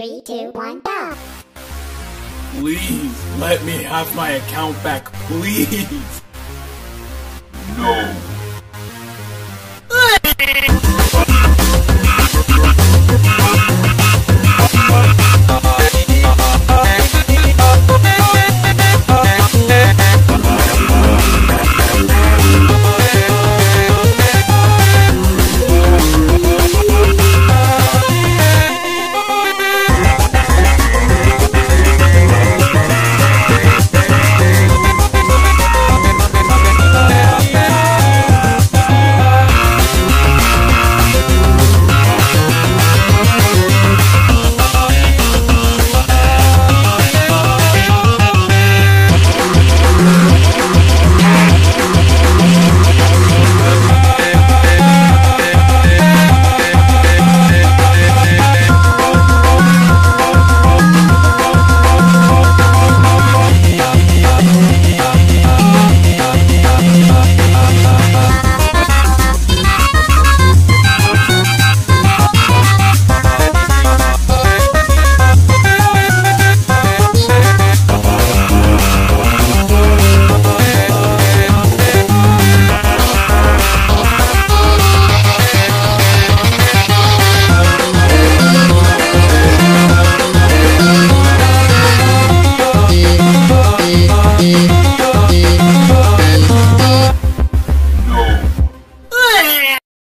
Three, two, one, go. Please, let me have my account back, please. No.